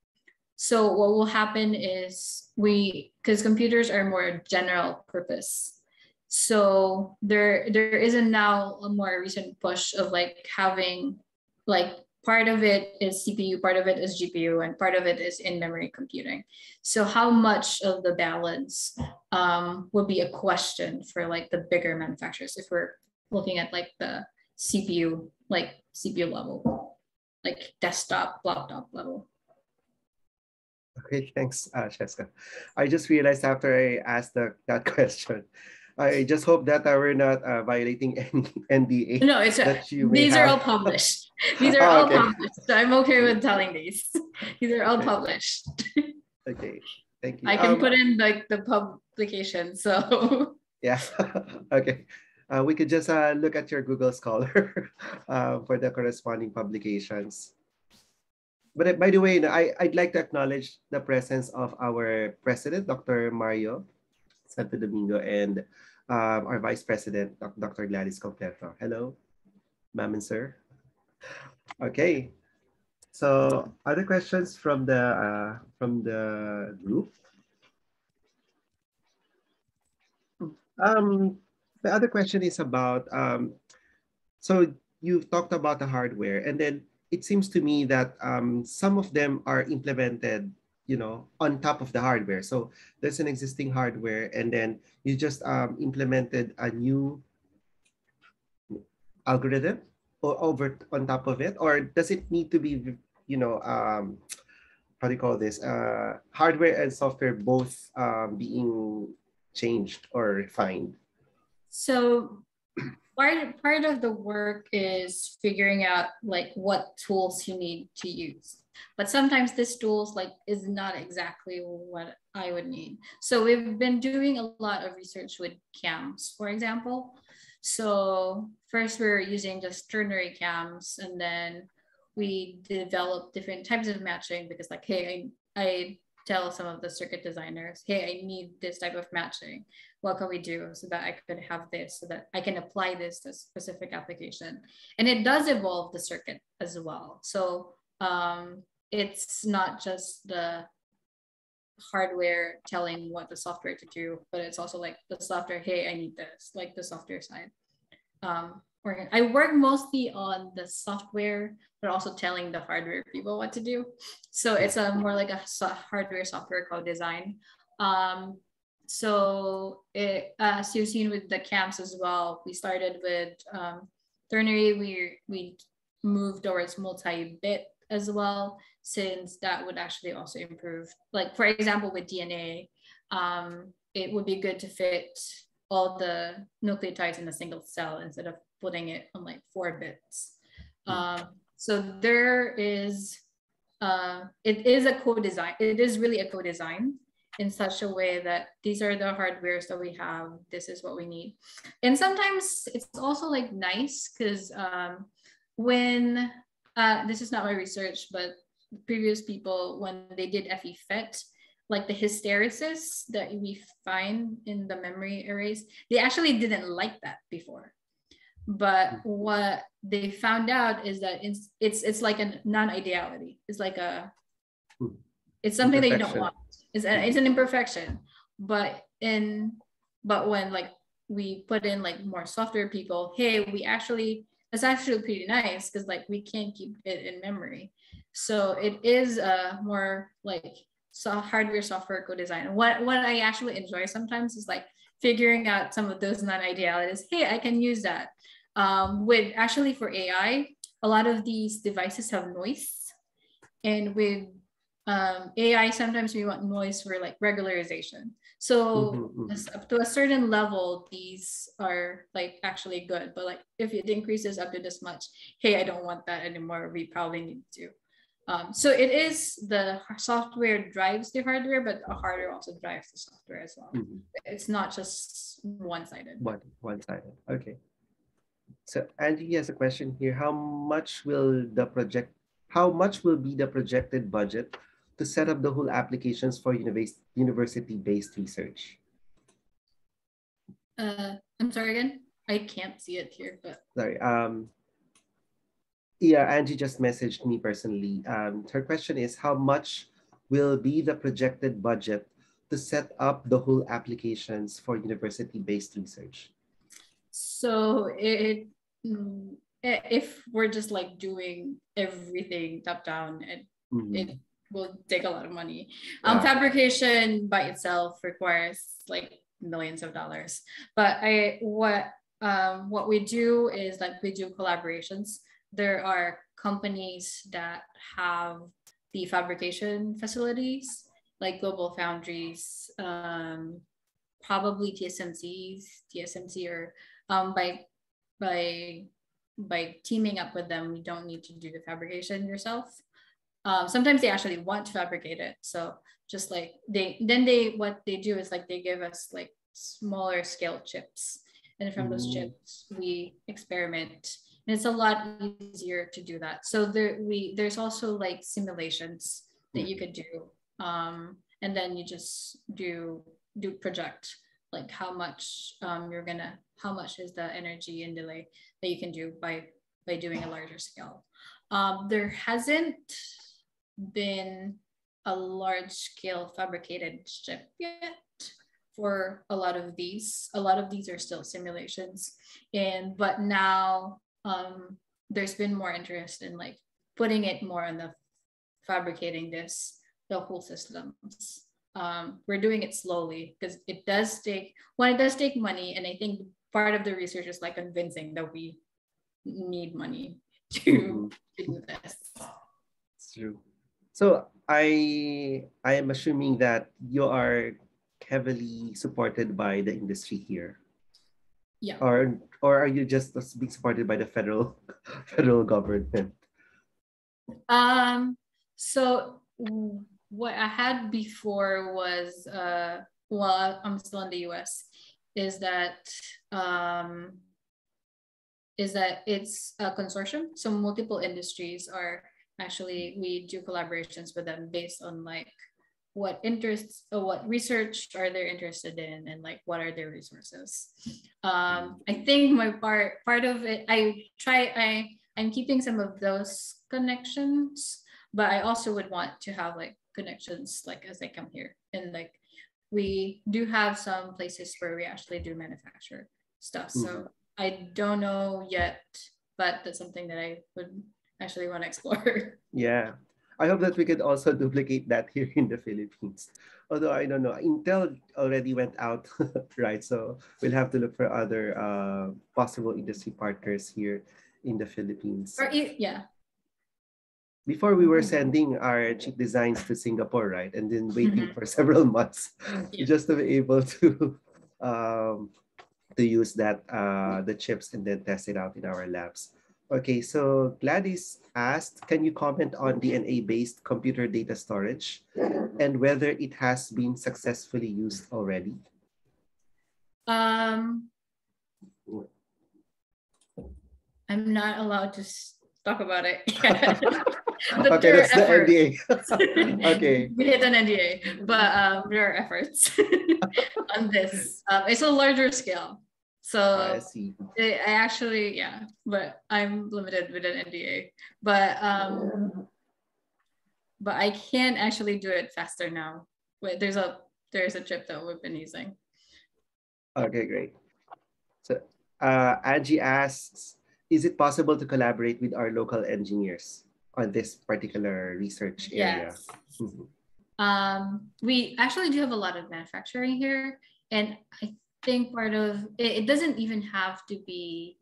So what will happen is we, because computers are more general purpose. So there there isn't now a more recent push of like having like part of it is CPU, part of it is GPU, and part of it is in-memory computing. So how much of the balance um, would be a question for like the bigger manufacturers if we're looking at like the CPU, like CPU level, like desktop, laptop level. Okay, thanks, uh, Cheska. I just realized after I asked the, that [laughs] question, I just hope that uh, we're not uh, violating [laughs] any NDA. [laughs] No, it's a, these are all published. These are oh, all okay. published. So I'm okay with telling these. These are all okay. published. okay, thank you. I can um, put in like the publication. So yeah, okay. Uh, we could just uh, look at your Google Scholar uh, for the corresponding publications but by the way, I, I'd like to acknowledge the presence of our president, Dr. Mario Santo Domingo, and um, our vice president, Dr. Gladys Completo. Hello, ma'am and sir. Okay, so other questions from the uh, from the group. Um, the other question is about um, so you've talked about the hardware, and then it seems to me that um, some of them are implemented you know on top of the hardware. So there's an existing hardware and then you just um, implemented a new algorithm or over on top of it? Or does it need to be you know um, how do you call this? Uh, hardware and software both um, being changed or refined? So part part of the work is figuring out like what tools you need to use. But sometimes this tools like is not exactly what i would need. So we've been doing a lot of research with cams for example. So first we are using just ternary cams and then we develop different types of matching because like hey i, I tell some of the circuit designers, hey, I need this type of matching. What can we do so that I could have this, so that I can apply this to a specific application? And it does evolve the circuit as well. So um, it's not just the hardware telling what the software to do, but it's also like the software, hey, I need this, like the software side. Um, I work mostly on the software, but also telling the hardware people what to do. So it's a more like a hardware software co-design. Um, so it, as you've seen with the cams as well, we started with um, ternary, we, we moved towards multi-bit as well, since that would actually also improve. Like for example, with DNA, um, it would be good to fit all the nucleotides in a single cell instead of putting it on like four bits. Hmm. Um, so there is, uh, it is a co-design. It is really a co-design in such a way that these are the hardwares that we have. This is what we need. And sometimes it's also like nice because um, when, uh, this is not my research, but previous people, when they did FeFET, like the hysteresis that we find in the memory arrays, they actually didn't like that before. But hmm. what they found out is that it's it's it's like a non-ideality. It's like a hmm. it's something that you don't want. It's an, it's an imperfection. But in but when like we put in like more software people, hey, we actually it's actually pretty nice because like we can't keep it in memory. So it is a more like so hardware software co-design. What what I actually enjoy sometimes is like figuring out some of those non-idealities. Hey, I can use that Um, with actually for AI, a lot of these devices have noise. And with um, AI, sometimes we want noise for like regularization. So Mhm, mhm. up to a certain level, these are like actually good. But like if it increases up to this much, hey, I don't want that anymore. We probably need to. Um, so it is the software drives the hardware, but the hardware also drives the software as well. Mhm. It's not just one-sided. One one sided. Okay. So Angie has a question here. How much will the project how much will be the projected budget to set up the whole applications for univers- university-based research? Uh, I'm sorry again. I can't see it here, but Sorry. Um yeah, Angie just messaged me personally. Um, her question is how much will be the projected budget to set up the whole applications for university-based research? so it, mm, if we're just like doing everything top down, it, Mhm. it will take a lot of money. Um, fabrication by itself requires like millions of dollars. But I what um, what we do is like we do collaborations. There are companies that have the fabrication facilities, like Global Foundries, um, probably TSMC's, TSMC, or um, by by by teaming up with them, you don't need to do the fabrication yourself. Um, sometimes they actually want to fabricate it. So just like they then they what they do is like they give us like smaller scale chips. And from those Mm. chips we experiment and it's a lot easier to do that so there we there's also like simulations that you could do um, and then you just do do project like how much um, you're gonna how much is the energy and delay that you can do by by doing a larger scale um, there hasn't been a large scale fabricated chip yet for a lot of these. A lot of these are still simulations. And but now um, there's been more interest in like putting it more on the fabricating this, the whole systems. Um, we're doing it slowly because it does take one, it does take money. And I think part of the research is like convincing that we need money to, to do this. It's true. So I I am assuming that you are heavily supported by the industry here, Yeah. or or are you just being supported by the federal [laughs] federal government? Um, so what I had before was uh well I'm still in the US is that um is that it's a consortium. So multiple industries are actually we do collaborations with them based on like what interests or what research are they interested in and like what are their resources? Um i think my part part of it i try i i'm keeping some of those connections but i also would want to have like connections like as i come here. And like we do have some places where we actually do manufacture stuff. So i don't know yet but that's something that i would actually want to [laughs] explore. Yeah. I hope that we could also duplicate that here in the Philippines. Although I don't know, Intel already went out, [laughs] right? So we'll have to look for other uh, possible industry partners here in the Philippines. or e- yeah Before we were sending our chip designs to Singapore, right? And then waiting Mhm. for [laughs] several months Yeah. just to be able to [laughs] um, to use that uh, the chips and then test it out in our labs. Okay, so Gladys asked, can you comment on DNA-based computer data storage and whether it has been successfully used already? Um, I'm not allowed to talk about it. [laughs] Okay, that's the. NDA. [laughs] okay. We hit an NDA, but um, there are efforts [laughs] on this. Um, it's a larger scale. So I see. I I actually, yeah, but I'm limited with an NDA. But um, but I can actually do it faster now. Wait, there's a there's a chip that we've been using. Okay, great. So uh, Angie asks, is it possible to collaborate with our local engineers on this particular research area? Yes. Mhm. Um, we actually do have a lot of manufacturing here, and I think part of it, it doesn't even have to be.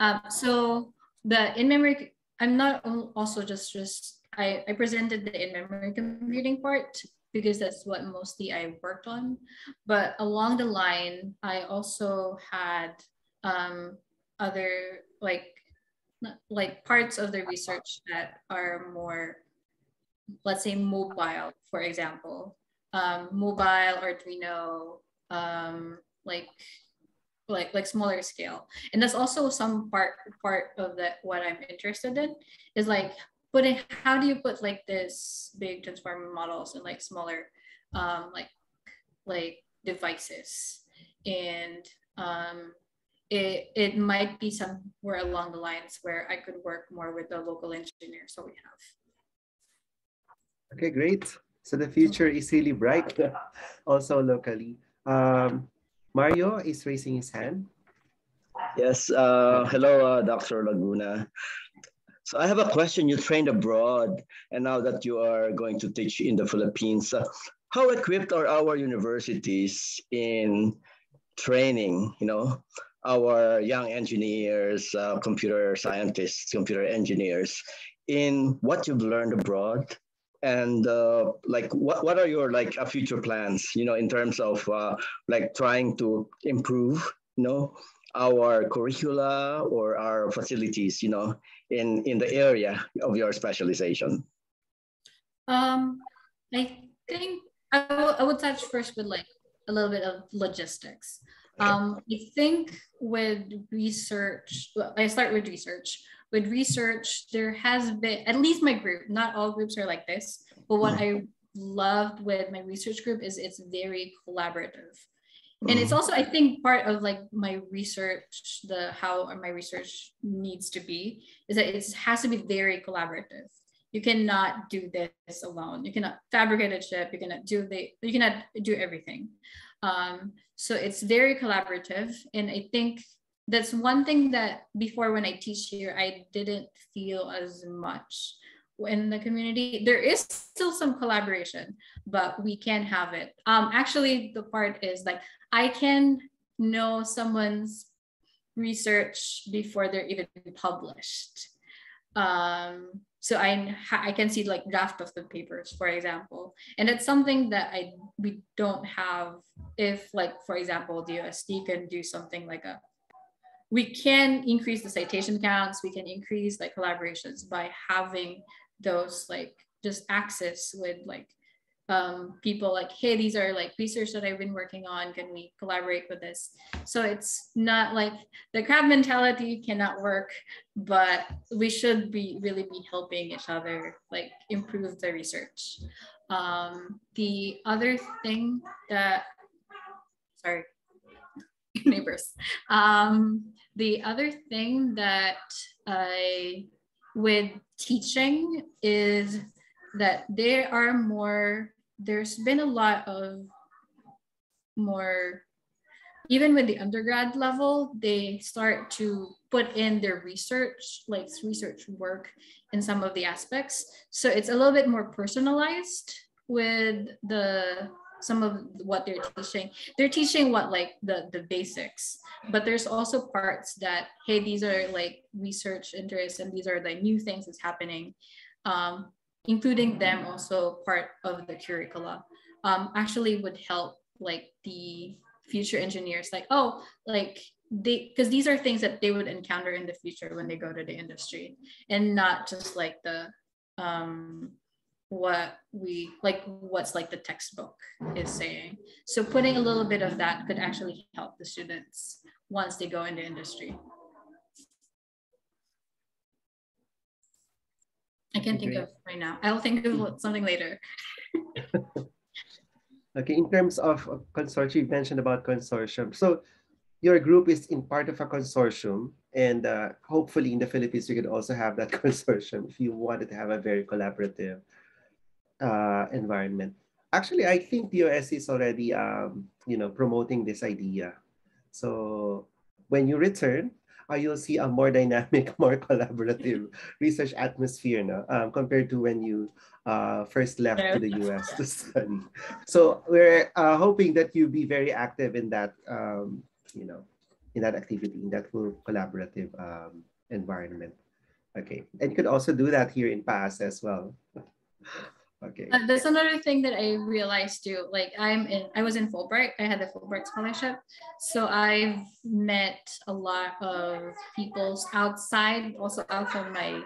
Um, so the in-memory, I'm not also just, just I, I presented the in-memory computing part because that's what mostly I worked on. But along the line, I also had um, other like like parts of the research that are more, let's say mobile, for example, um, mobile Arduino, um, like like like smaller scale. And that's also some part part of that what i'm interested in is like putting how do you put like this big transformer models in like smaller um like like devices? And um it it might be somewhere along the lines where i could work more with the local engineers that we have. Okay great. So the future is really bright [laughs] also locally. Um Mario is raising his hand. Yes, uh, hello, uh, Dr. Laguna. So I have a question. You trained abroad, and now that you are going to teach in the Philippines, uh, how equipped are our universities in training, you know, our young engineers, uh, computer scientists, computer engineers in what you've learned abroad and uh, like what, what are your like uh, future plans you know in terms of uh, like trying to improve you know our curricula or our facilities you know in in the area of your specialization? Um i think I, I would touch first with like a little bit of logistics. Um i think with research well, i start with research with research, there has been, at least my group, not all groups are like this, but what I loved with my research group is it's very collaborative. And it's mm-hmm. also, I think, part of like my research, the how my research needs to be, is that it has to be very collaborative. You cannot do this alone. You cannot fabricate a chip. You cannot do the. You cannot do everything. Um, so it's very collaborative, and I think that's one thing that before when I teach here, I didn't feel as much in the community. There is still some collaboration, but we can have it. Um, actually, the part is like I can know someone's research before they're even published. Um, so I I can see like draft of the papers, for example, and it's something that I we don't have. If like for example, the UST can do something like a we can increase the citation counts we can increase like collaborations by having those like just access with like um, people like hey these are like research that i've been working on. Can we collaborate with this? So it's not like the crab mentality cannot work but we should be really be helping each other like improve the research. Um, the other thing that sorry [laughs] neighbors um, the other thing that I, with teaching is that there are more, there's been a lot of more, even with the undergrad level, they start to put in their research, like research work in some of the aspects. So it's a little bit more personalized with the some of what they're teaching. They're teaching what like the the basics but there's also parts that hey these are like research interests and these are the new things that's happening um, including them also part of the curricula um, actually would help like the future engineers like oh like they because these are things that they would encounter in the future when they go to the industry and not just like the um what we like what's like the textbook is saying. So putting a little bit of that could actually help the students once they go into industry. I can't think of right now. I'll think of something later. [laughs] Okay in terms of consortium you mentioned about consortium. So your group is in part of a consortium and uh, hopefully in the philippines you could also have that [laughs] consortium if you wanted to have a very collaborative uh, environment. Actually, I think DOST is already, um, you know, promoting this idea. So when you return, uh, you'll see a more dynamic, [laughs] more collaborative research atmosphere no? um, compared to when you uh, first left to the US to study. So we're uh, hoping that you'll be very active in that, um, you know, in that activity, in that full collaborative um, environment. Okay, and you could also do that here in PAASE as well. [laughs] okay. Uh, that's another thing that I realized too. Like I'm in, I was in Fulbright. I had the Fulbright scholarship, so I've met a lot of people outside, also outside my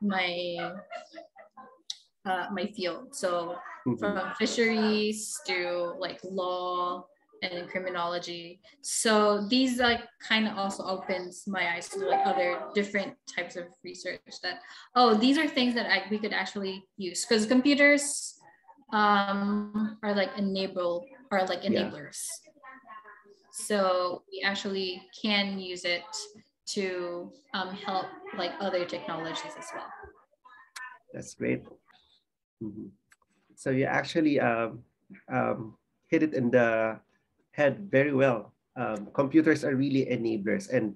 my uh, my field. So mm-hmm. from fisheries to like law and criminology. So these like kind of also opens my eyes to like other different types of research that oh these are things that I, we could actually use because computers um, are like enable are like enablers. Yeah. So we actually can use it to um, help like other technologies as well. That's great. Mm-hmm. So you actually um, um, hit it in the head very well. Um, computers are really enablers, and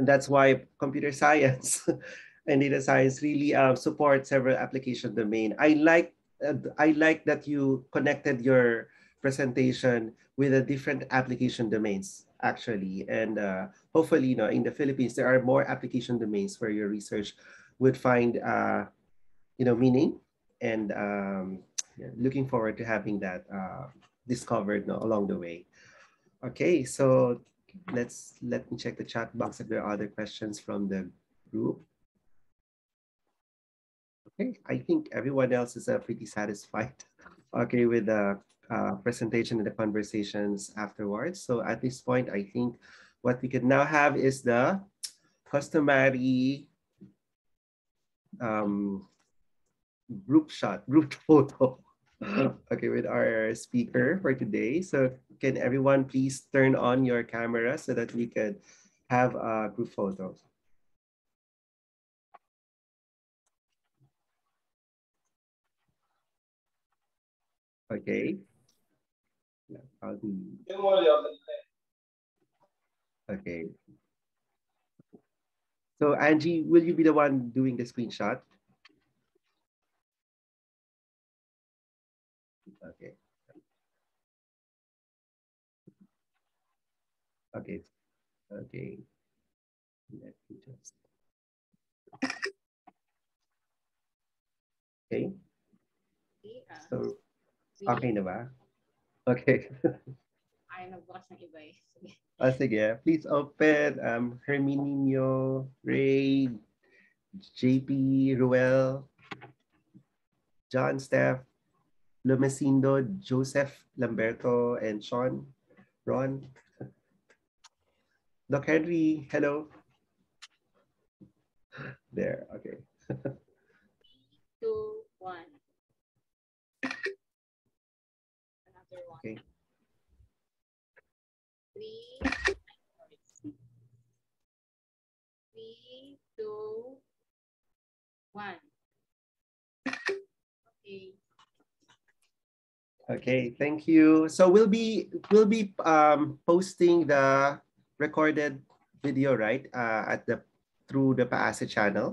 and that's why computer science [laughs] and data science really uh, support several application domain. I like uh, I like that you connected your presentation with the different application domains actually, and uh, hopefully, you know, in the Philippines there are more application domains where your research would find uh, you know meaning and um, looking forward to having that uh, discovered no, along the way. Okay, so let's let me check the chat box if there are other questions from the group. Okay, I think everyone else is uh, pretty satisfied [laughs] okay, with the uh, presentation and the conversations afterwards. So at this point, I think what we could now have is the customary um, group shot, group [laughs] photo. [laughs] okay, with our speaker for today. So can everyone please turn on your camera so that we could have a group photo. Okay. Okay. So Angie, will you be the one doing the screenshot? Okay. Okay. Okay. Let me just. Okay. So, okay na ba? Okay. Ay, nagbukas ng iba eh. Sige. Oh, sige. Please open um, Herminio, Ray, JP, Ruel, John, Steph, Lumesindo, Joseph, Lamberto, and Sean, Ron. Doc Henry, hello. There, okay. Two, one. Another one. Okay. Three, three, two, one. Okay. Okay, thank you. So we'll be we'll be um, posting the recorded video right uh, at the through the Paasa channel.